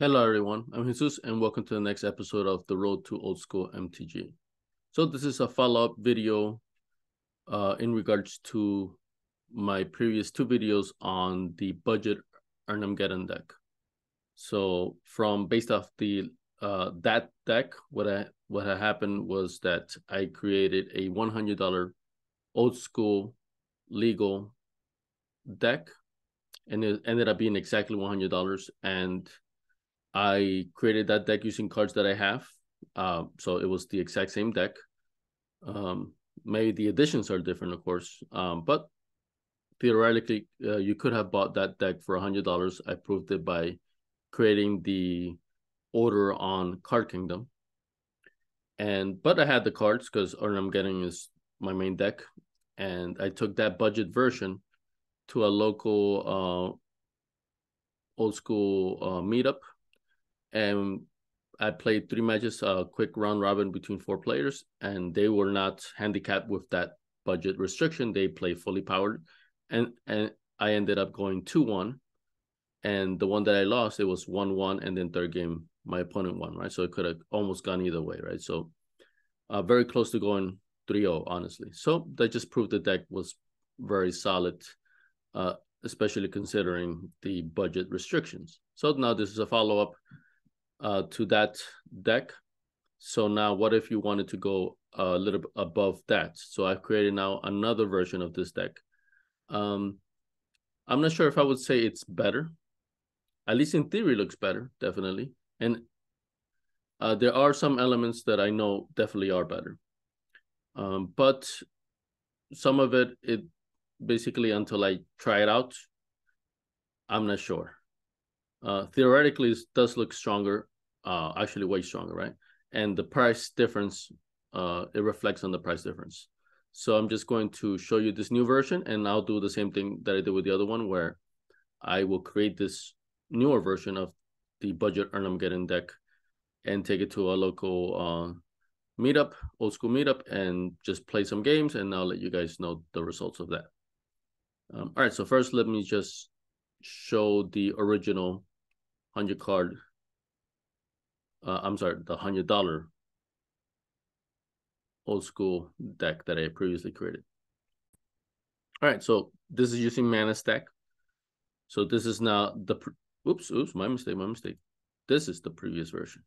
Hello, everyone. I'm Jesus, and welcome to the next episode of the Road to Old School MTG. So this is a follow-up video uh, in regards to my previous two videos on the budget Erhnamgeddon deck. So from based off the uh, that deck, what I what had happened was that I created a one hundred dollar old school legal deck, and it ended up being exactly one hundred dollars and I created that deck using cards that I have. Uh, so it was the exact same deck. Um, maybe the additions are different, of course. Um, but theoretically, uh, you could have bought that deck for a hundred dollars. I proved it by creating the order on Card Kingdom. And but I had the cards because Erhnamgeddon is my main deck, and I took that budget version to a local uh, old school uh, meetup and I played three matches, a quick round robin between four players, and they were not handicapped with that budget restriction. They play fully powered, and and I ended up going two one, and the one that I lost it was one one, and then third game my opponent won, right? So it could have almost gone either way, right? So uh, very close to going 3-0, honestly. So that just proved the deck was very solid, uh, especially considering the budget restrictions. So now this is a follow up uh, to that deck. So now what if you wanted to go a little above that? So I've created now another version of this deck. Um, I'm not sure if I would say it's better. At least in theory, looks better, definitely. And uh, there are some elements that I know definitely are better. Um, but some of it, it basically until I try it out, I'm not sure uh, theoretically it does look stronger, uh, actually way stronger, right? And the price difference, uh, it reflects on the price difference. So I'm just going to show you this new version, and I'll do the same thing that I did with the other one, where I will create this newer version of the budget Erhnamgeddon deck and take it to a local uh, meetup, old school meetup, and just play some games, and I'll let you guys know the results of that. Um, all right, so first let me just show the original hundred card. Uh, I'm sorry, the hundred dollar old school deck that I previously created. All right, so this is using mana stack. So this is now the oops, oops, my mistake, my mistake. This is the previous version.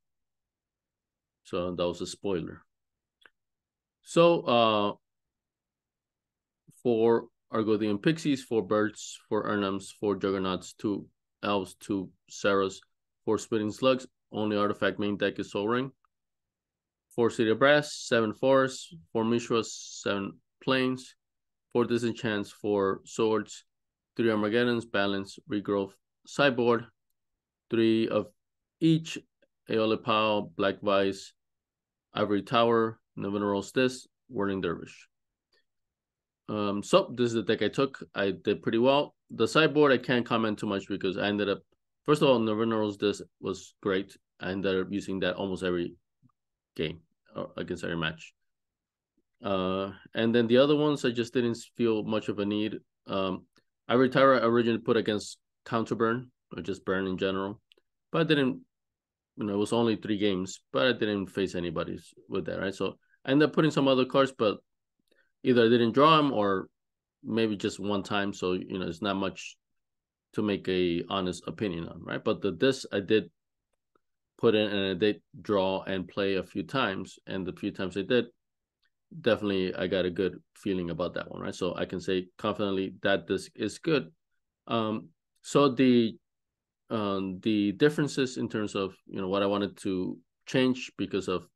So that was a spoiler. So uh for Argothian Pixies, four birds, four Erhnams, four Juggernauts, two elves, to Serras, four Spitting Slugs. Only artifact main deck is Sol Ring. Four City of Brass, seven Forests, four Mishras, seven Plains, four Disenchants, four Swords, three Armageddons, Balance, Regrowth, Sideboard, three of each, Aeolipile, Black Vice, Ivory Tower, Nevinyrral's Disk, Whirling Dervish. Um, so this is the deck I took. I did pretty well. The sideboard I can't comment too much because I ended up first of all Nevinyrral's Disk was great. I ended up using that almost every game or uh, against every match. Uh, and then the other ones I just didn't feel much of a need. Um, I retire originally put against counter burn or just burn in general, but I didn't. You know, it was only three games, but I didn't face anybody with that, right? So I ended up putting some other cards, but either I didn't draw him or maybe just one time. So you know, it's not much to make a honest opinion on, right? But the this I did put in and I did draw and play a few times, and the few times I did, definitely I got a good feeling about that one, right? So I can say confidently that this is good. Um, so the um the differences in terms of you know what I wanted to change because of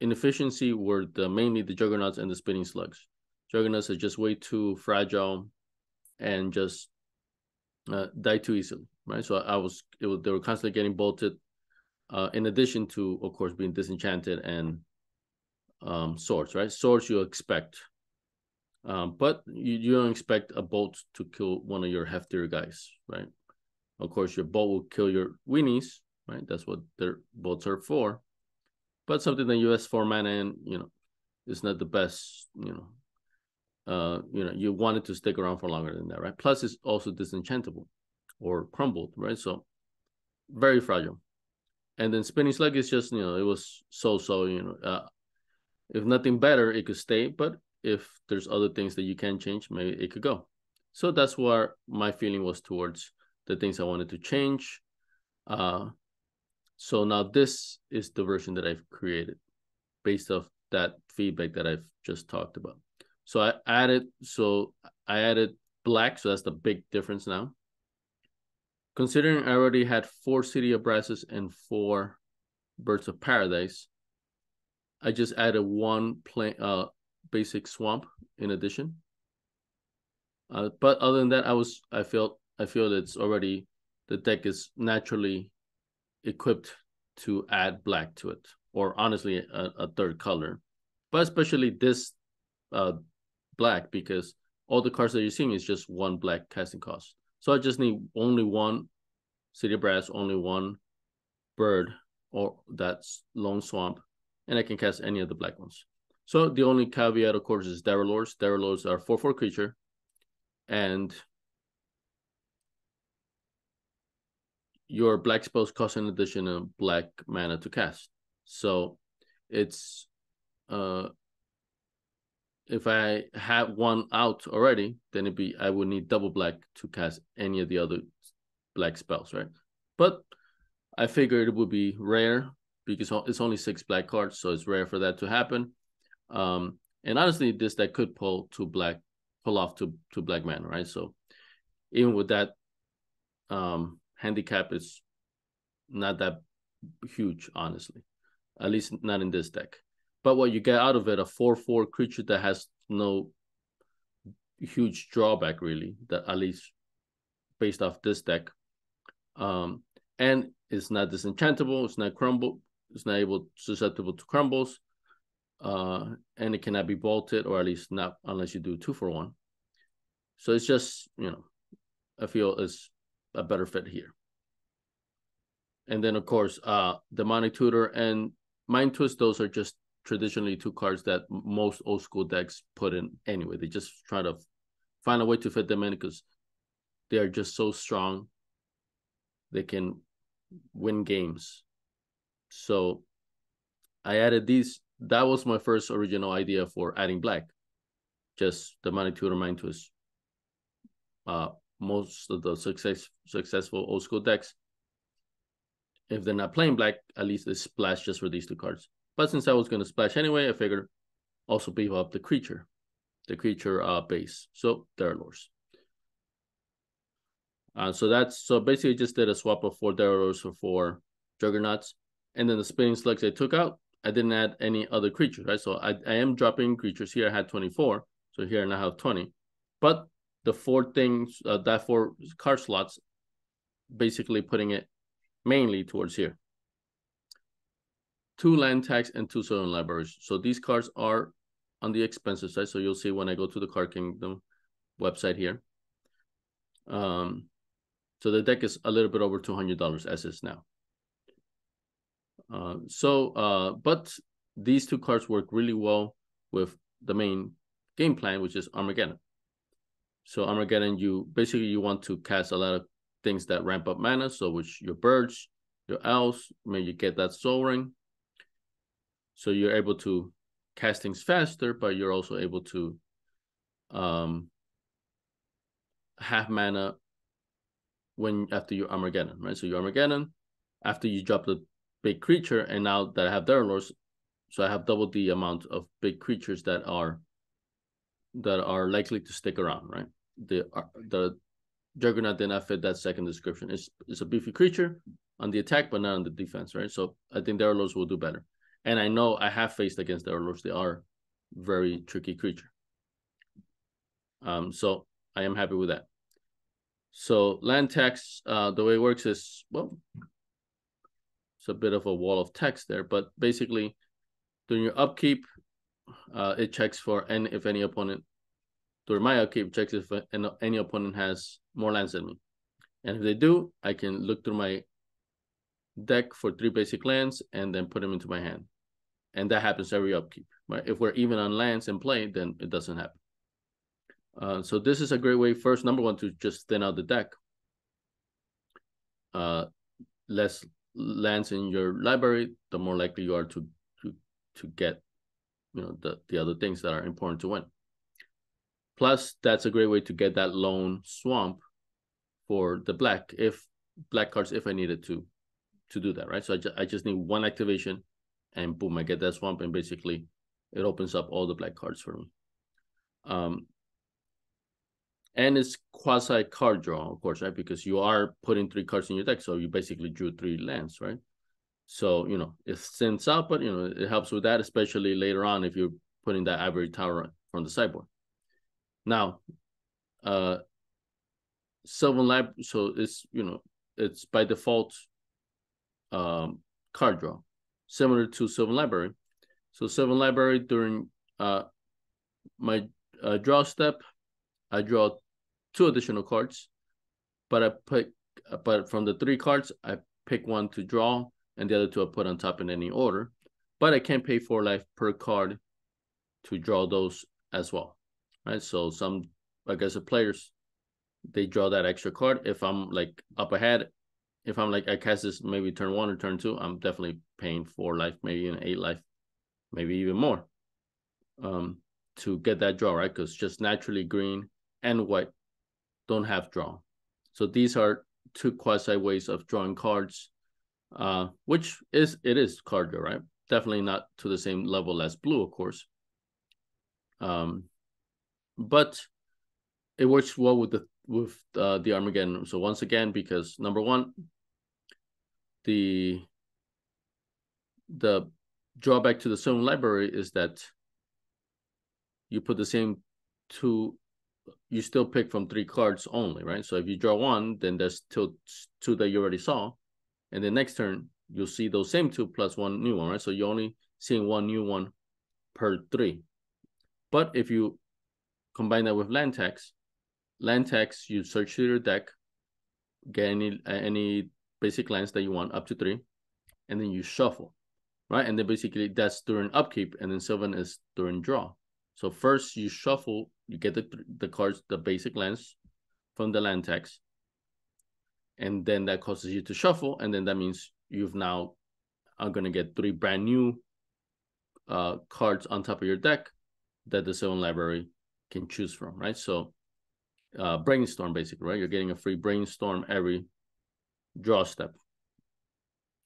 inefficiency were the mainly the juggernauts and the spinning slugs. Juggernauts are just way too fragile and just uh, die too easily, right? So I was, it was they were constantly getting bolted. Uh, in addition to, of course, being disenchanted and um, swords, right? Swords you expect, um, but you, you don't expect a bolt to kill one of your heftier guys, right? Of course, your bolt will kill your weenies, right? That's what their bolts are for but something that US four mana and you know is not the best, you know. Uh, you know, you wanted to stick around for longer than that, right? Plus, it's also disenchantable or crumbled, right? So very fragile. and then spinning slug is just you know it was so so you know uh, if nothing better it could stay but if there's other things that you can change maybe it could go so that's where my feeling was towards the things i wanted to change uh so now this is the version that i've created based off that feedback that i've just talked about so i added so i added black so that's the big difference now Considering I already had four City of Brasses and four Birds of Paradise, I just added one plain, uh, basic swamp in addition. Uh, but other than that, I was I felt I feel that it's already the deck is naturally equipped to add black to it, or honestly a, a third color, but especially this uh, black because all the cards that you're seeing is just one black casting cost. So I just need only one city brass, only one bird, or that's lone swamp, and I can cast any of the black ones. So the only caveat, of course, is Derelors. Derelors are 4-4 creature, and your black spells cost an additional black mana to cast. So it's uh if I have one out already, then it'd be I would need double black to cast any of the other black spells, right? But I figured it would be rare because it's only six black cards, so it's rare for that to happen. Um, and honestly, this deck could pull to black, pull off to to black mana, right? So even with that um handicap, is not that huge, honestly. At least not in this deck. But what you get out of it, a 4-4 creature that has no huge drawback really, that at least based off this deck. Um, and it's not disenchantable, it's not crumble, it's not able susceptible to crumbles, uh, and it cannot be bolted, or at least not unless you do two for one. So it's just, you know, I feel is a better fit here. And then of course, uh Demonic Tutor and Mind Twist, those are just traditionally two cards that most old school decks put in anyway. They just try to find a way to fit them in because they are just so strong. They can win games. So I added these. That was my first original idea for adding black. Just the Demonic Tutor Mind Twist. Uh, most of the success successful old school decks, if they're not playing black, at least they splash just for these two cards. But since I was going to splash anyway, I figured also beef up the creature, the creature uh, base. So Derelors. Uh, so that's so basically just did a swap of four Derelors for four Juggernauts. And then the spinning slugs I took out, I didn't add any other creatures, right? So I, I am dropping creatures here. I had 24. So here I now have 20. But the four things, uh, that four card slots, basically putting it mainly towards here two land tax and two Sylvan Libraries. So these cards are on the expensive side. So you'll see when I go to the Card Kingdom website here. Um, so the deck is a little bit over $200 as is now. Uh, so, uh, but these two cards work really well with the main game plan, which is Armageddon. So Armageddon, you basically you want to cast a lot of things that ramp up mana. So which your birds, your elves, maybe you get that Sol Ring, so you're able to cast things faster, but you're also able to um, have mana when after your Armageddon, right? So your Armageddon, after you drop the big creature, and now that I have Derelors, so I have double the amount of big creatures that are that are likely to stick around, right? The uh, the Juggernaut did not fit that second description. It's it's a beefy creature on the attack, but not on the defense, right? So I think Derelors will do better. And I know I have faced against Derelors. They are very tricky creature. Um, so I am happy with that. So land tax, uh, the way it works is, well, it's a bit of a wall of text there, but basically during your upkeep, uh, it checks for any if any opponent during my upkeep checks if any opponent has more lands than me. And if they do, I can look through my deck for three basic lands and then put them into my hand and that happens every upkeep. Right? If we're even on lands and play, then it doesn't happen. Uh, so this is a great way. First, number one, to just thin out the deck. Uh, less lands in your library, the more likely you are to to to get, you know, the the other things that are important to win. Plus, that's a great way to get that lone swamp for the black if black cards if I needed to to do that, right? So I, ju- I just need one activation and boom, I get that swamp and basically it opens up all the black cards for me. Um, and it's quasi card draw, of course, right? Because you are putting three cards in your deck, so you basically drew three lands, right? So you know it sends out, but you know it helps with that, especially later on if you're putting that ivory tower from the sideboard. Now, uh, Sylvan Lab, so it's you know it's by default um card draw, similar to Sylvan Library. So Sylvan Library during uh my uh, draw step, I draw two additional cards, but I pick but from the three cards, I pick one to draw and the other two I put on top in any order. But I can't pay four life per card to draw those as well. Right. So some I guess the players they draw that extra card. If I'm like up ahead, if I'm like I cast this maybe turn one or turn two, I'm definitely paying four life, maybe an eight life, maybe even more. Um to get that draw, right? Because just naturally green and white don't have draw. So these are two quasi ways of drawing cards, uh, which is it is card draw, right? Definitely not to the same level as blue, of course. Um, but it works well with the with uh, the Armageddon. So once again, because number one, the the drawback to the Sylvan library is that you put the same two you still pick from three cards only, right? So if you draw one, then there's still two that you already saw. And the next turn, you'll see those same two plus one new one, right? So you're only seeing one new one per three. But if you combine that with land tax, land tax, you search through your deck, get any any basic lands that you want up to three, and then you shuffle, right? And then basically that's during upkeep, and then Sylvan is during draw. So first you shuffle, you get the the cards, the basic lands from the land tax. And then that causes you to shuffle, and then that means you've now are gonna get three brand new uh cards on top of your deck that the Sylvan library can choose from, right? So uh brainstorm basically, right? You're getting a free brainstorm every draw step,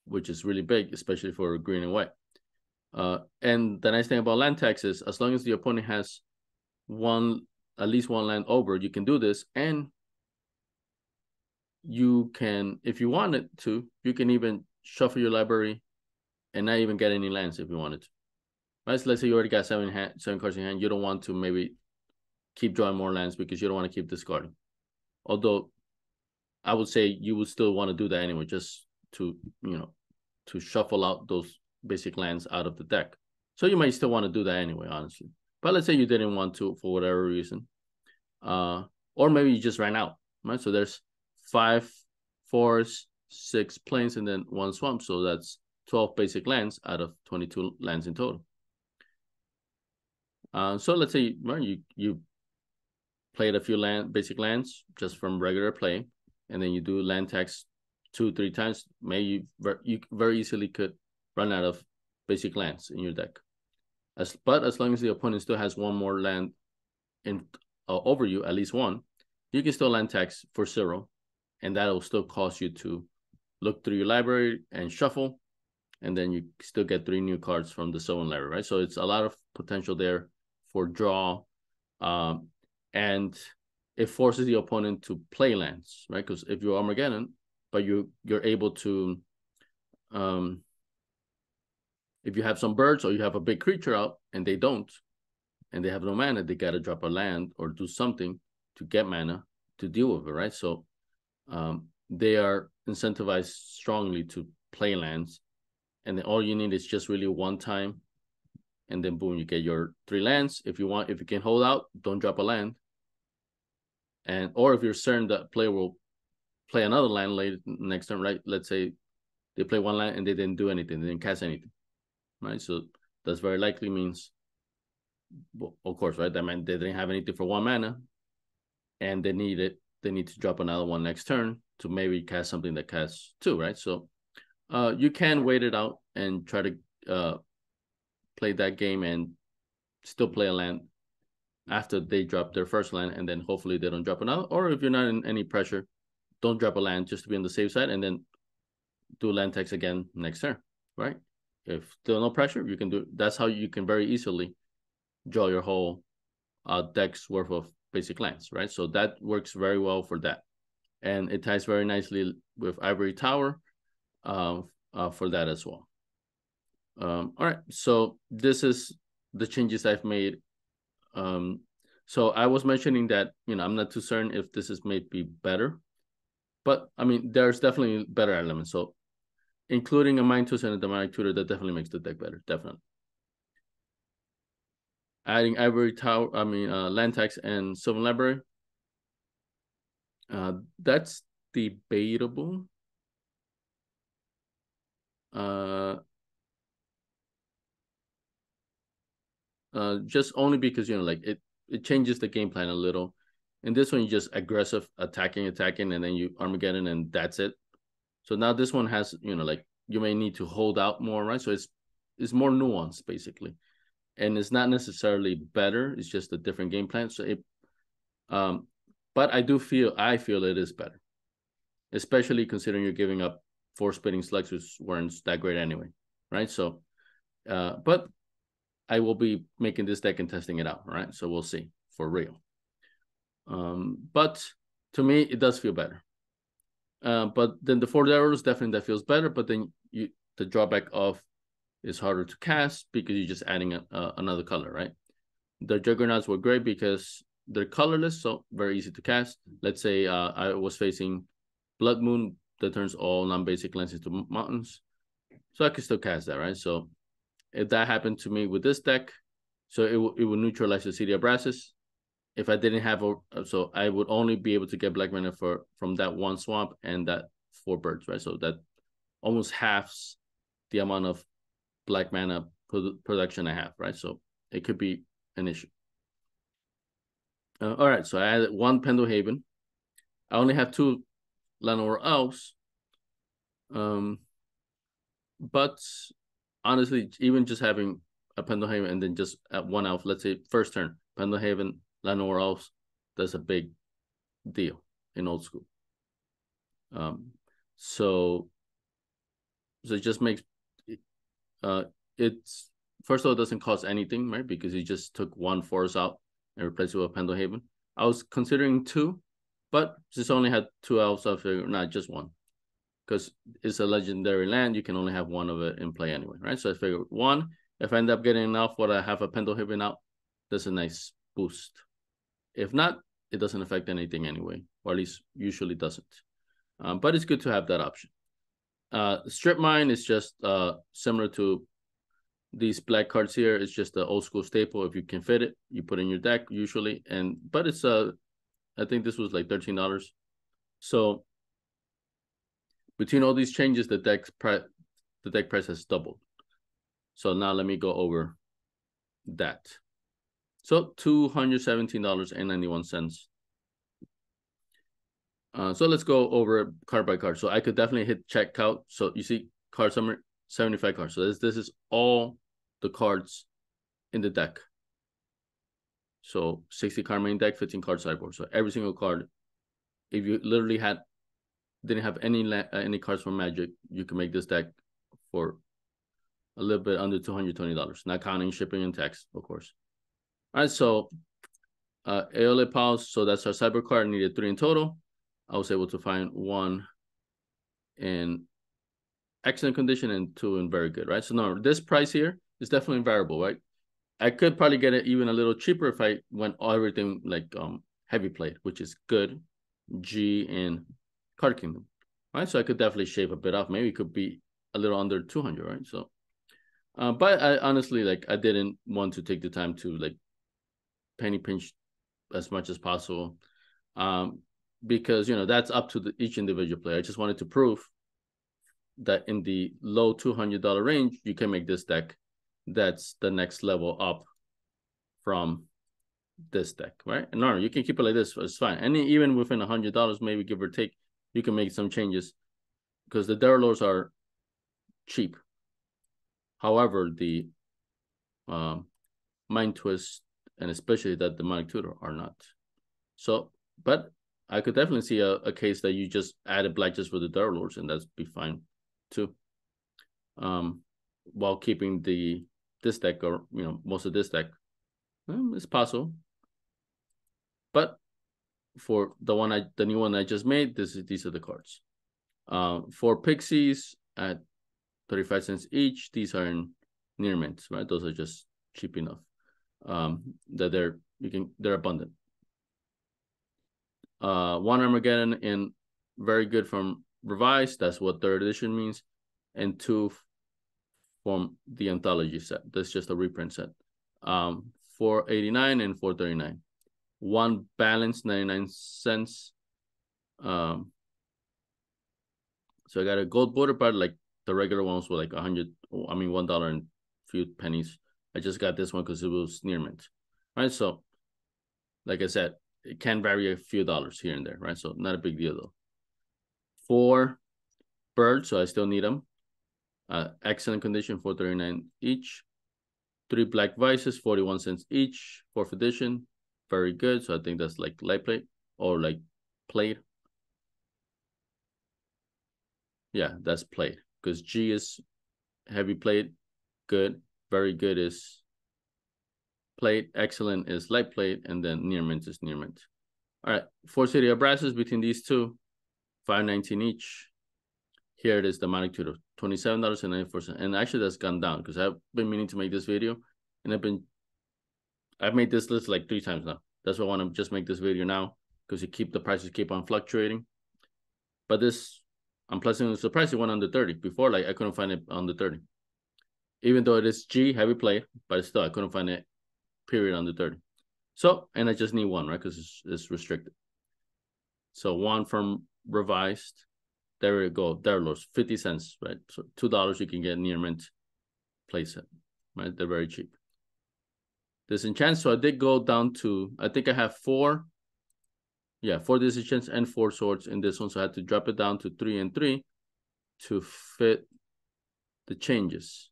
which is really big, especially for green and white. Uh, and the nice thing about land tax is as long as the opponent has one, at least one land over, you can do this. And you can, if you wanted to, you can even shuffle your library and not even get any lands if you wanted to. Right? So let's say you already got seven hand, seven cards in hand. You don't want to maybe keep drawing more lands because you don't want to keep discarding. Although I would say you would still want to do that anyway, just to you know, to shuffle out those basic lands out of the deck. So you might still want to do that anyway, honestly. But let's say you didn't want to for whatever reason. Uh, or maybe you just ran out, right? So there's five fours, six plains, and then one swamp. So that's 12 basic lands out of 22 lands in total. Uh, so let's say well, you you played a few land basic lands just from regular play, and then you do land tax two three times. Maybe you, you very easily could run out of basic lands in your deck. As but as long as the opponent still has one more land in uh, over you, at least one, you can still land tax for zero, and that will still cause you to look through your library and shuffle, and then you still get three new cards from the Sylvan library, right? So it's a lot of potential there for draw, um, and it forces the opponent to play lands, right? Because if you're Armageddon, but you you're able to um if you have some birds or you have a big creature out and they don't, and they have no mana, they gotta drop a land or do something to get mana to deal with it, right? So um, they are incentivized strongly to play lands, and then all you need is just really one time, and then boom, you get your three lands. If you want, if you can hold out, don't drop a land. And or if you're certain that player will play another land later next turn, right? Let's say they play one land and they didn't do anything, they didn't cast anything right? So that's very likely means, well, of course, right? That meant they didn't have anything for one mana, and they need it. They need to drop another one next turn to maybe cast something that casts two, right? So, uh, you can wait it out and try to uh, play that game and still play a land after they drop their first land, and then hopefully they don't drop another. Or if you're not in any pressure, don't drop a land just to be on the safe side, and then do land tax again next turn, right? If still no pressure, you can do. That's how you can very easily draw your whole uh, deck's worth of basic lands, right? So that works very well for that, and it ties very nicely with Ivory Tower, uh, uh, for that as well. Um, all right, so this is the changes I've made. Um, so I was mentioning that you know I'm not too certain if this is maybe better, but I mean there's definitely better elements. So including a Mind Twister and a Demonic Tutor, that definitely makes the deck better, definitely. Adding Ivory Tower, I mean uh, Land Tax and Sylvan Library. Uh, that's debatable. Uh, uh, just only because you know, like it it changes the game plan a little. In this one, you just aggressive attacking, attacking, and then you Armageddon, and that's it. So now this one has, you know, like you may need to hold out more, right? So it's it's more nuanced basically, and it's not necessarily better. It's just a different game plan. So it, um, but I do feel I feel it is better, especially considering you're giving up four spinning slugs, which weren't that great anyway, right? So, uh, but I will be making this deck and testing it out, right? So we'll see for real. Um, but to me, it does feel better. Uh, but then the four arrows definitely that feels better. But then you the drawback of is harder to cast because you're just adding a, uh, another color, right? The juggernauts were great because they're colorless, so very easy to cast. Let's say uh, I was facing Blood Moon that turns all non-basic lands into mountains, so I could still cast that, right? So if that happened to me with this deck, so it, w- it would neutralize the City of Brasses. If I didn't have a, so I would only be able to get black mana for from that one swamp and that four birds, right? So that almost halves the amount of black mana production I have, right? So it could be an issue. Uh, all right, so I added one Pendelhaven. I only have two Llanowar Elves. Um, but honestly, even just having a Pendelhaven and then just at one elf, let's say first turn, Pendelhaven, Llanowar Elves, that's a big deal in old school. Um, so, so it just makes, uh, it's first of all, it doesn't cost anything, right? Because you just took one force out and replaced it with a Pendelhaven. I was considering two, but since I only had two elves, I figured not just one because it's a legendary land. You can only have one of it in play anyway, right? So I figured one, if I end up getting enough, what I have a Pendelhaven out, that's a nice boost. If not, it doesn't affect anything anyway, or at least usually doesn't. Um, but it's good to have that option. Uh, Strip Mine is just uh, similar to these black cards here. It's just an old school staple. If you can fit it, you put in your deck usually. And but it's uh, I think this was like thirteen dollars. So between all these changes, the deck price the deck price has doubled. So now let me go over that. So two hundred seventeen dollars and ninety one cents. Uh, so let's go over card by card. So I could definitely hit checkout. So you see card summary, 75 cards. So this, this is all the cards in the deck. So 60 card main deck, 15 card sideboard. So every single card, if you literally had didn't have any uh, any cards from Magic, you can make this deck for a little bit under two hundred twenty dollars, not counting shipping and tax, of course. All right, so uh, Aeole so that's our cyber card. I needed three in total. I was able to find one in excellent condition and two in very good, right? So now this price here is definitely variable, right? I could probably get it even a little cheaper if I went everything like um heavy plate, which is good, G and Card Kingdom, right? So I could definitely shave a bit off. Maybe it could be a little under 200, right? So, uh, but I honestly, like, I didn't want to take the time to, like, penny pinch as much as possible. Um, because, you know, that's up to the, each individual player. I just wanted to prove that in the low $200 range, you can make this deck that's the next level up from this deck, right? And no, you can keep it like this. It's fine. And even within a hundred dollars, maybe give or take, you can make some changes because the Derelors are cheap. However, the um, mind twist and especially that demonic tutor are not. So, but I could definitely see a, a case that you just added black just for the Dark and that's be fine too. Um, while keeping the this deck or you know most of this deck, um, it's possible. But for the one I the new one I just made, this is these are the cards. Uh, for pixies at 35 cents each, these are in near mints, right? Those are just cheap enough. Um, that they're you can they're abundant. Uh, one Armageddon in very good from revised. That's what third edition means, and two from the anthology set. That's just a reprint set. Um, 489 and 439. One balance 99 cents. Um, so I got a gold border part like the regular ones were like a hundred. I mean, one dollar and few pennies. I just got this one because it was near mint. Right. So, like I said, it can vary a few dollars here and there. Right. So not a big deal though. Four birds, so I still need them. Uh, excellent condition, 439 each. Three black vices, 41 cents each, fourth edition. Very good. So I think that's like light plate or like plate. Yeah, that's plate because G is heavy plate, good, very good is plate, excellent is light plate, and then near mint is near mint. All right, four city of brasses between these two, 519 each. Here it is the magnitude of $27.94. And actually that's gone down because I've been meaning to make this video and I've been I've made this list like three times now. That's why I want to just make this video now because you keep the prices keep on fluctuating. But this I'm pleasantly surprised it went under 30. Before, like I couldn't find it under 30. Even though it is G heavy play, but still I couldn't find it period under 30. So, and I just need one, right? Because it's, it's restricted. So one from revised. There you go. There lost 50 cents, right? So two dollars you can get near mint playset, right? They're very cheap. Disenchant. So I did go down to I think I have four yeah, four decisions and four swords in this one. So I had to drop it down to three and three to fit the changes.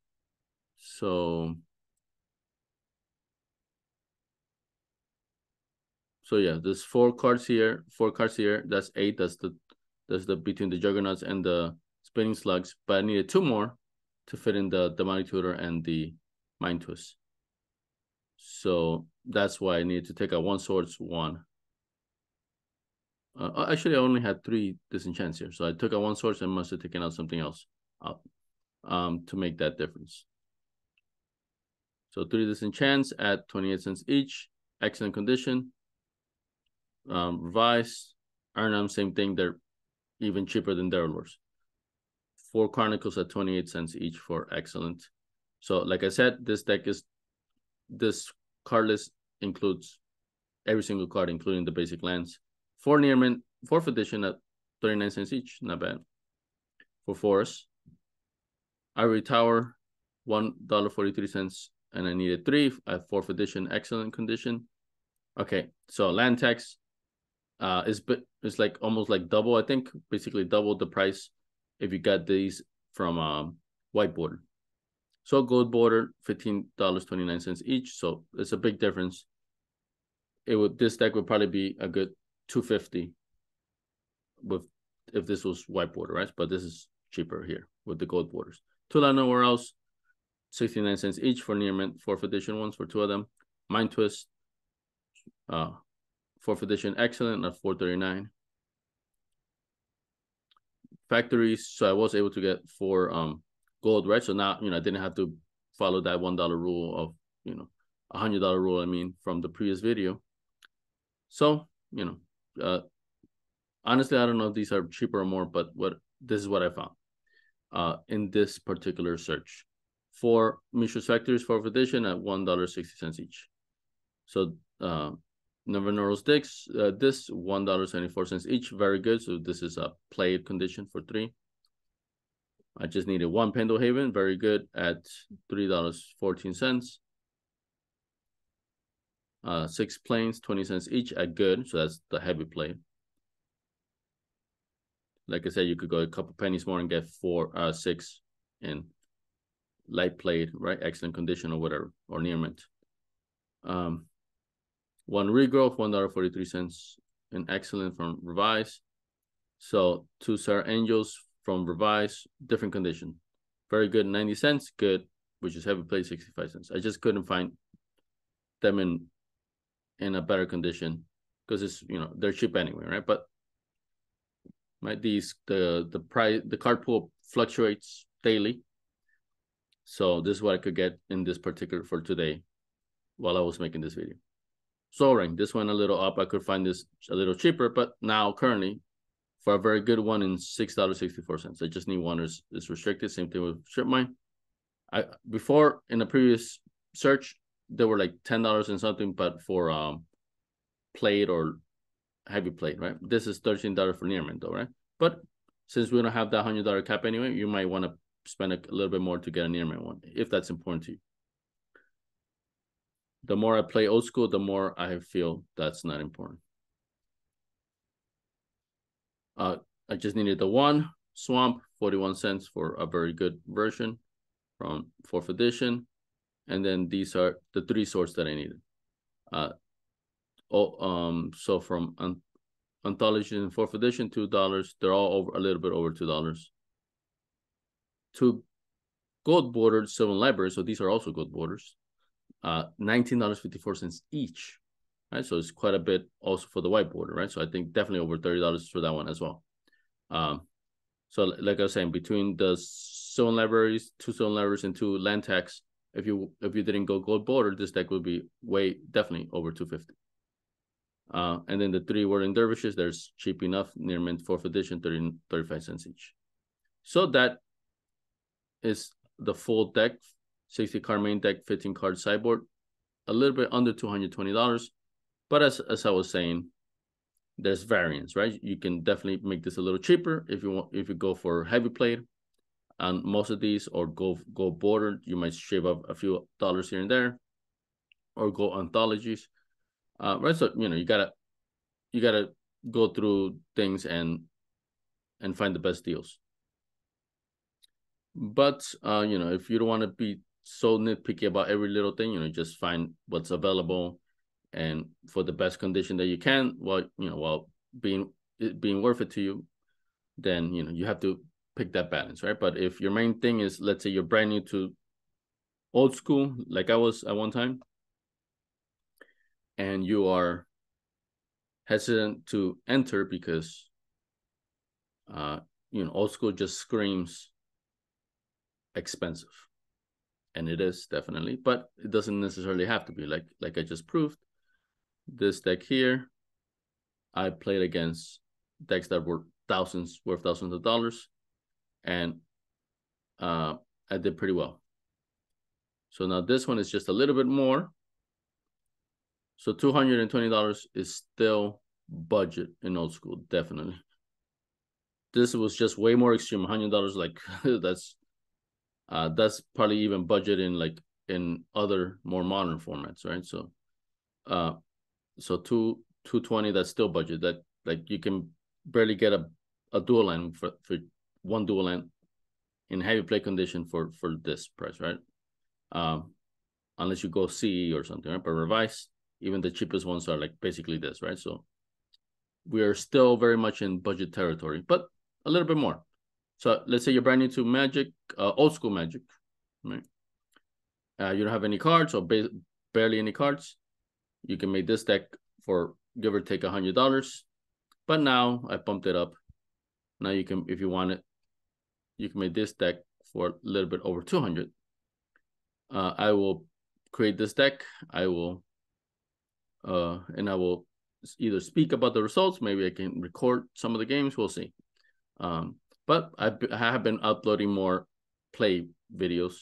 So, so yeah, there's four cards here, four cards here. That's eight. That's the that's the between the juggernauts and the spinning slugs. But I needed two more to fit in the demonic tutor and the mind twist. So that's why I needed to take out one swords, one uh, actually, I only had three disenchants here. So I took out one source and must have taken out something else out um, to make that difference. So three disenchants at 28 cents each. Excellent condition. Um, revised. Erhnam, same thing. They're even cheaper than Derelors. Four Chronicles at 28 cents each for excellent. So like I said, this deck is, this card list includes every single card, including the basic lands. Four near mint, fourth edition at 39 cents each. Not bad. For Forest. Ivory Tower, $1.43. And I needed three at fourth edition. Excellent condition. Okay, so land tax uh, is it's like almost like double, I think, basically double the price if you got these from um, white border. So gold border, $15.29 each. So it's a big difference. It would this deck would probably be a good 250 with if this was white border, right? But this is cheaper here with the gold borders. Llanowar Elves, 69 cents each for near mint fourth edition ones for two of them. Mind twist, uh, fourth edition excellent at 439. Factories, so I was able to get four um gold, right? So now you know I didn't have to follow that one dollar rule of you know a hundred dollar rule. I mean from the previous video. So you know uh, honestly, I don't know if these are cheaper or more, but what this is what I found uh, in this particular search. For Mishra's Factories for edition at one dollar sixty cents each. So uh, Nevinyrral's Disks, uh, this one dollar seventy four cents each. Very good. So this is a played condition for three. I just needed one Pendelhaven, very good at three dollars fourteen cents. Uh, six planes, 20 cents each at good. So that's the heavy plane. Like I said, you could go a couple pennies more and get four, uh, six in light plate, right? Excellent condition or whatever, or near mint. Um, one regrowth, one dollar forty three cents, in excellent from Revise. So two Sir Angels from Revise, different condition. Very good, ninety cents. Good, which is heavy sixty five cents. I just couldn't find them in in a better condition because it's you know they're cheap anyway, right? But right these the the price the card pool fluctuates daily so this is what i could get in this particular for today while i was making this video Sol this went a little up i could find this a little cheaper but now currently for a very good one in six dollars 64 cents i just need one is, is restricted same thing with strip mine. i before in the previous search there were like ten dollars and something but for um plate or heavy plate, right? This is $13 for near mint though, right? But since we don't have that $100 cap anyway, you might want to spend a, little bit more to get a near mint one, if that's important to you. The more I play old school, the more I feel that's not important. Uh, I just needed the one swamp, 41 cents for a very good version from fourth edition. And then these are the three swords that I needed. Uh, oh, um, so from an anthology in fourth edition, two dollars. They're all over a little bit over two dollars. Two gold bordered Sylvan Library, so these are also gold borders. Uh, nineteen dollars fifty four cents each. Right, so it's quite a bit also for the white border, right? So I think definitely over thirty dollars for that one as well. Um, so like I was saying, between the Sylvan Libraries, two Sylvan Libraries, and two land tax, if you if you didn't go gold border, this deck would be way definitely over two fifty. Uh, and then the three Whirling Dervishes, there's cheap enough, near mint fourth edition, 30, 35 cents each. So that is the full deck, 60 card main deck, 15 card sideboard, a little bit under $220. But as, as I was saying, there's variance, right? You can definitely make this a little cheaper if you want if you go for heavy plate. And most of these or go go border, you might shave up a few dollars here and there, or go anthologies uh, right? So you know you gotta you gotta go through things and and find the best deals. But uh, you know, if you don't want to be so nitpicky about every little thing, you know, just find what's available and for the best condition that you can, while you know, while being being worth it to you, then you know you have to pick that balance, right? But if your main thing is, let's say, you're brand new to old school, like I was at one time, and you are hesitant to enter because uh you know old school just screams expensive and it is definitely but it doesn't necessarily have to be like like i just proved this deck here i played against decks that were thousands worth thousands of dollars and uh i did pretty well so now this one is just a little bit more so two hundred and twenty dollars is still budget in old school, definitely. This was just way more extreme. Hundred dollars, like that's uh that's probably even budget in like in other more modern formats, right? So, uh, so two two twenty that's still budget. That like you can barely get a a dual land for for one dual land in heavy play condition for for this price, right? Um, unless you go CE or something, right? But revise even the cheapest ones are like basically this, right? So we are still very much in budget territory, but a little bit more. So let's say you're brand new to Magic, uh, old school Magic, right? Uh, you don't have any cards or ba barely any cards. You can make this deck for give or take a hundred dollars. But now I bumped it up. Now you can, if you want it, you can make this deck for a little bit over 200. Uh, I will create this deck. I will uh, and I will either speak about the results. Maybe I can record some of the games. We'll see. Um, but I, I have been uploading more play videos.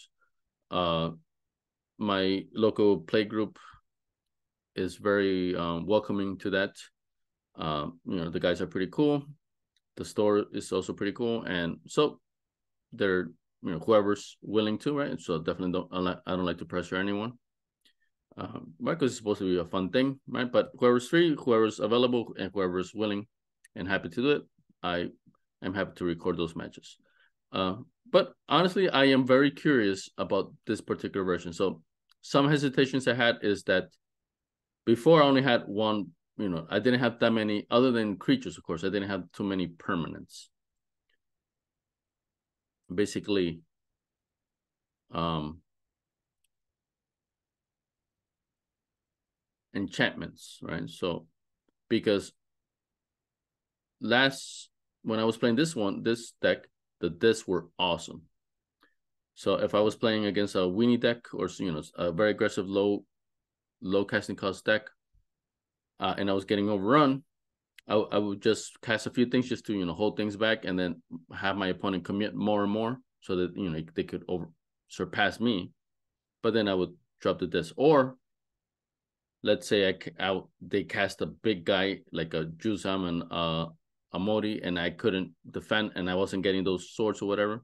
Uh, my local play group is very um, welcoming to that. Um, you know, the guys are pretty cool. The store is also pretty cool, and so they're you know whoever's willing to, right? So definitely don't I don't like to pressure anyone um, right? Because it's supposed to be a fun thing, right? But whoever's free, whoever's available, and whoever's willing and happy to do it, I am happy to record those matches. Uh, but honestly, I am very curious about this particular version. So some hesitations I had is that before I only had one, you know, I didn't have that many other than creatures, of course, I didn't have too many permanents. Basically, um enchantments, right? So because last when I was playing this one, this deck, the discs were awesome. So if I was playing against a weenie deck or you know a very aggressive low low casting cost deck, uh, and I was getting overrun, I, I would just cast a few things just to you know hold things back, and then have my opponent commit more and more so that you know they could over surpass me. But then I would drop the disc, or let's say I, I they cast a big guy like a Juzam and uh a Modi and I couldn't defend and I wasn't getting those swords or whatever.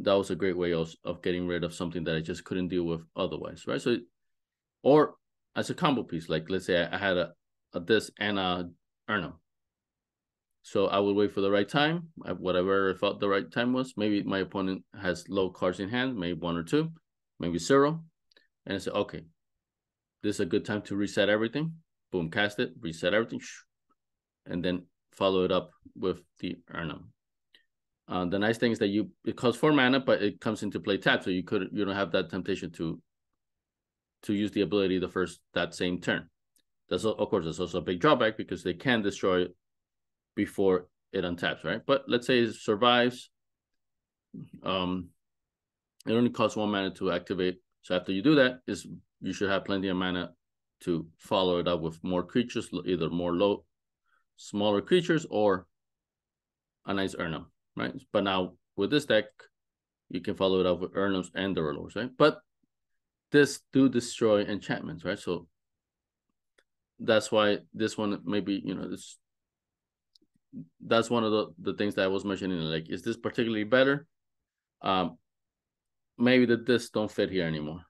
That was a great way of, of getting rid of something that I just couldn't deal with otherwise, right? So, or as a combo piece, like let's say I, had a, a this and a Erhnam. So I would wait for the right time, whatever I felt the right time was. Maybe my opponent has low cards in hand, maybe one or two, maybe zero. And I say, okay, this is a good time to reset everything. Boom, cast it, reset everything, and then follow it up with the Erhnam. Uh, the nice thing is that you it costs four mana, but it comes into play tap, so you could you don't have that temptation to to use the ability the first that same turn. That's of course that's also a big drawback because they can destroy it before it untaps, right? But let's say it survives. Um, it only costs one mana to activate. So after you do that, is you should have plenty of mana to follow it up with more creatures, either more low, smaller creatures or a nice Erhnam, right? But now with this deck, you can follow it up with Erhnams and the Derelors, right? But this do destroy enchantments, right? So that's why this one maybe, you know, this that's one of the, the things that I was mentioning. Like, is this particularly better? Um, maybe that this don't fit here anymore.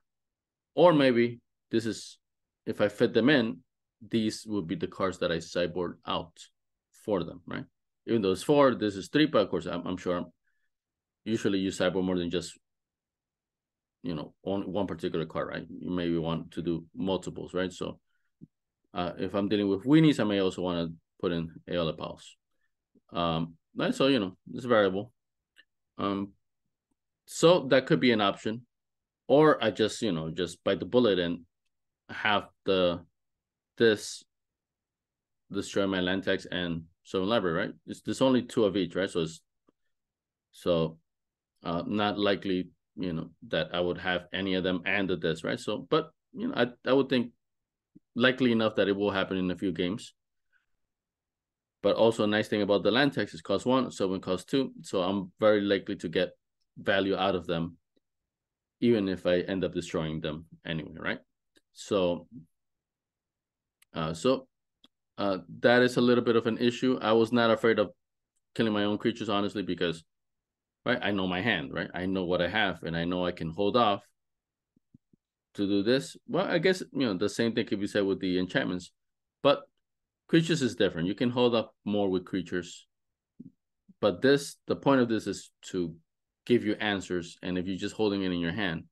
Or maybe this is, if I fit them in, these would be the cards that I sideboard out for them, right? Even though it's four, this is three, but of course, I'm, I'm sure I'm, usually you sideboard more than just, you know, on one particular card, right? You maybe want to do multiples, right? So uh, if I'm dealing with weenies, I may also want to put in Aeolipile. Um, right? So, you know, it's variable. Um, so that could be an option or I just you know just bite the bullet and have the this destroy my land tax and Sylvan Library, right? It's there's only two of each, right? So it's so uh not likely, you know, that I would have any of them and the this, right? So but you know, I I would think likely enough that it will happen in a few games. But also a nice thing about the land tax is cost one, so when cost two. So I'm very likely to get value out of them even if I end up destroying them anyway, right? So, uh, so uh, that is a little bit of an issue. I was not afraid of killing my own creatures, honestly, because right, I know my hand, right? I know what I have, and I know I can hold off to do this. Well, I guess you know the same thing could be said with the enchantments, but creatures is different. You can hold up more with creatures, but this the point of this is to give you answers, and if you're just holding it in your hand,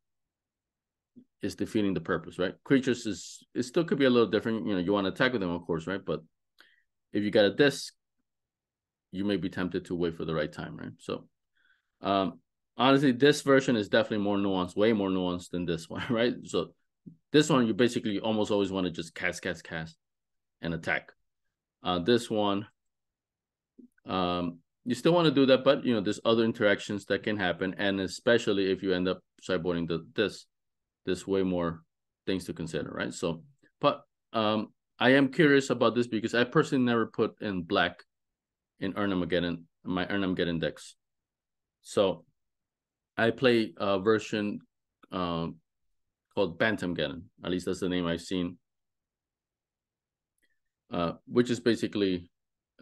it's defeating the purpose, right? Creatures is it still could be a little different. You know, you want to attack with them, of course, right? But if you got a disc, you may be tempted to wait for the right time, right? So, um, honestly, this version is definitely more nuanced, way more nuanced than this one, right? So, this one you basically almost always want to just cast, cast, cast, and attack. Uh, this one, um, you still want to do that, but you know, there's other interactions that can happen, and especially if you end up sideboarding the this, there's way more things to consider, right? So, but um, I am curious about this because I personally never put in black in Erhnamgeddon, my Erhnamgeddon decks. So, I play a version um, called Bantamgeddon. At least that's the name I've seen. Uh, which is basically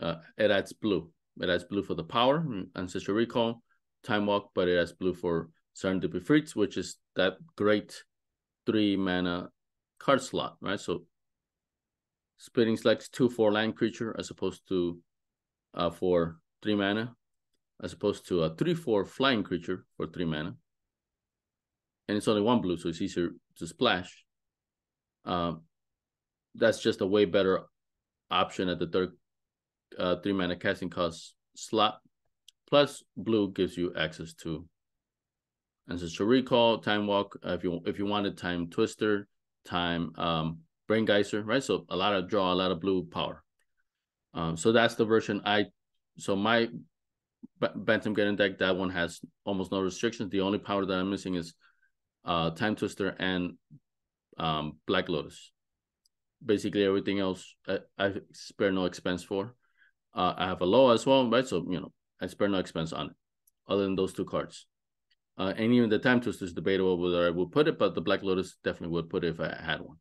uh, it adds blue. It has blue for the power, mm, Ancestral Recall, Time Walk, but it has blue for Serendib Efreets, which is that great three mana card slot, right? So Splitting selects two four land creature as opposed to uh for three mana. As opposed to a three four flying creature for three mana. And it's only one blue, so it's easier to splash. Um, that's just a way better option at the third uh, three mana casting cost slot. Plus, blue gives you access to ancestral recall, time walk. Uh, if you if you wanted Timetwister, time um, Braingeyser, right? So a lot of draw, a lot of blue power. Um, so that's the version I. So my Bantam Geddon deck, that one has almost no restrictions. The only power that I'm missing is uh, Timetwister and um, Black Lotus. Basically, everything else I, I spare no expense for. Uh, I have a low as well, right? So you know, I spare no expense on it, other than those two cards. Uh, and even the Timetwister is debatable whether I would put it, but the Black Lotus definitely would put it if I had one.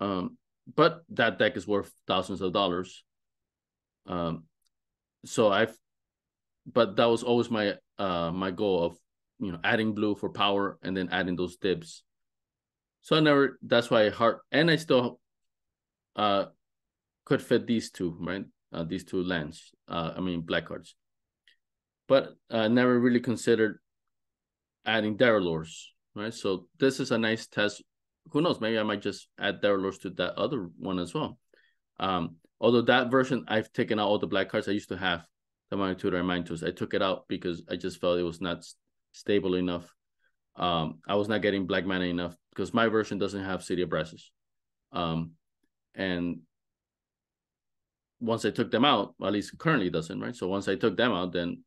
Um, but that deck is worth thousands of dollars. Um, so I've, but that was always my uh my goal of you know adding blue for power and then adding those dibs. So I never. That's why I heart and I still uh could fit these two right uh, these two lands. Uh, I mean black cards, but I uh, never really considered adding Derelors, right? So this is a nice test. Who knows? Maybe I might just add Derelors to that other one as well. Um, although that version I've taken out all the black cards I used to have the Mind Twist. I took it out because I just felt it was not stable enough. Um, I was not getting black mana enough because my version doesn't have City of Brasses. Um, and once I took them out, at least currently doesn't, right? So once I took them out, then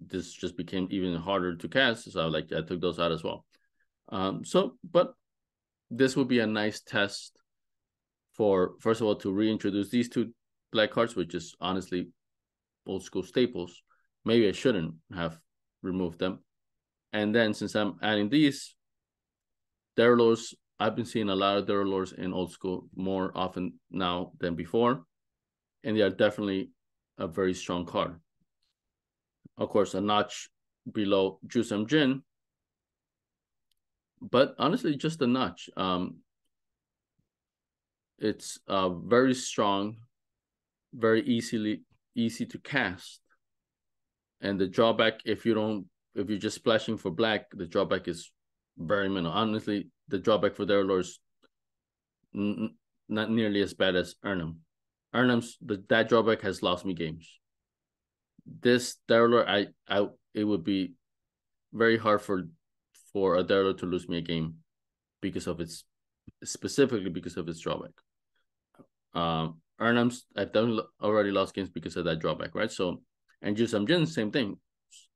this just became even harder to cast. So I like I took those out as well. Um, so but this would be a nice test for first of all to reintroduce these two black cards, which is honestly old school staples. Maybe I shouldn't have removed them. And then since I'm adding these, Derelors, I've been seeing a lot of Derelors in old school more often now than before. And they are definitely a very strong card. Of course, a notch below Juzam Djinn. But honestly, just a notch. Um, it's uh, very strong, very easily easy to cast. And the drawback, if you don't, if you're just splashing for black, the drawback is very minimal. Honestly, the drawback for Derelor is n- not nearly as bad as Erhnam. Erhnam's the that drawback has lost me games. This Derelor, I, I, it would be very hard for for a Derelor to lose me a game because of its specifically because of its drawback. Um, Erhnam's I've done already lost games because of that drawback, right? So and Juzam Djinn, same thing.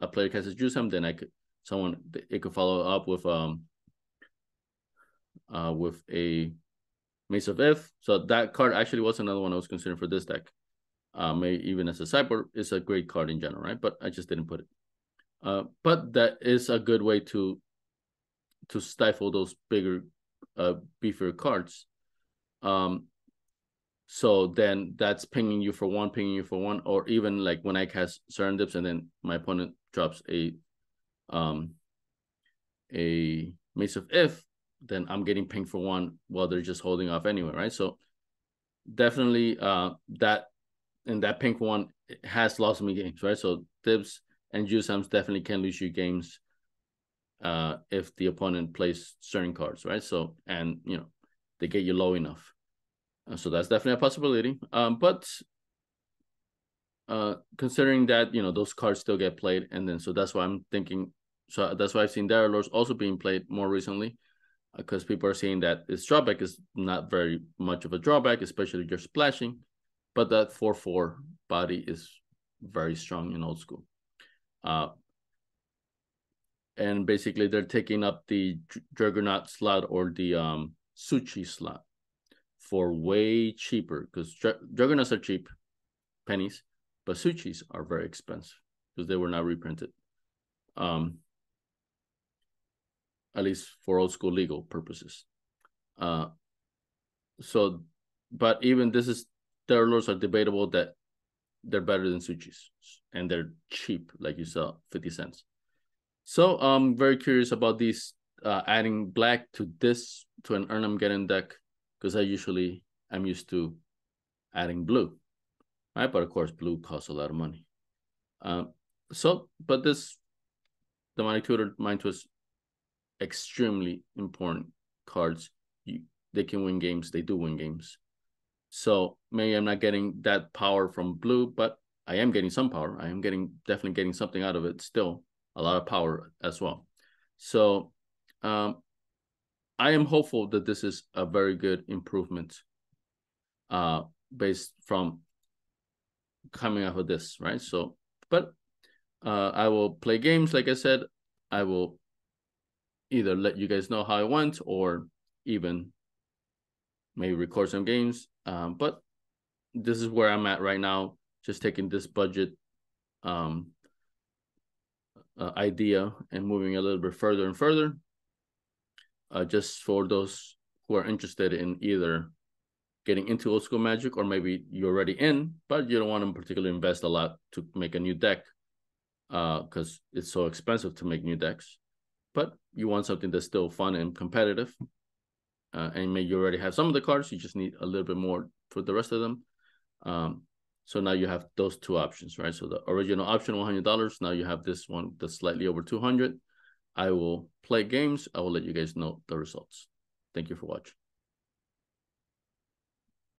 A player casts Juzam, then I could someone it could follow up with um uh with a Maze of Ith. So that card actually was another one I was considering for this deck. Uh, may even as a cyber is a great card in general, right? But I just didn't put it. Uh, but that is a good way to to stifle those bigger, uh, beefier cards. Um, so then that's pinging you for one, pinging you for one, or even like when I cast Serendibs and then my opponent drops a um a Maze of Ith, then I'm getting pinged for one while they're just holding off anyway, right? So definitely uh that and that pink one has lost me games, right? So Dibs and Juzams definitely can lose you games uh if the opponent plays certain cards, right? So and you know they get you low enough. Uh, so that's definitely a possibility. Um, but uh, considering that you know those cards still get played, and then so that's why I'm thinking. So that's why I've seen Derelors also being played more recently, because uh, people are saying that its drawback is not very much of a drawback, especially you're splashing, but that four four body is very strong in old school. Uh, and basically they're taking up the Juggernaut slot or the um Su-Chi slot for way cheaper because juggernauts are cheap, pennies, but Su-Chis are very expensive because they were not reprinted. Um, at least for old school legal purposes. Uh, so, but even this is their laws are debatable that they're better than Su-Chis and they're cheap, like you saw, 50 cents. So I'm very curious about these uh, adding black to this to an Erhnamgeddon deck because I usually I'm used to adding blue, right? But of course, blue costs a lot of money. Um, so, but this demonic tutor mind twist extremely important cards. You they can win games. They do win games. So maybe I'm not getting that power from blue, but I am getting some power. I am getting definitely getting something out of it still. A lot of power as well. So um I am hopeful that this is a very good improvement uh based from coming out of this, right? So but uh I will play games like I said. I will either let you guys know how I went or even maybe record some games. Um, but this is where I'm at right now, just taking this budget um, uh, idea and moving a little bit further and further. Uh, just for those who are interested in either getting into old school magic or maybe you're already in, but you don't want to particularly invest a lot to make a new deck because uh, it's so expensive to make new decks. But you want something that's still fun and competitive uh, and maybe you already have some of the cards. You just need a little bit more for the rest of them. Um, so now you have those two options, right? So the original option, one hundred dollars. Now you have this one that's slightly over two hundred. I will play games. I will let you guys know the results. Thank you for watching.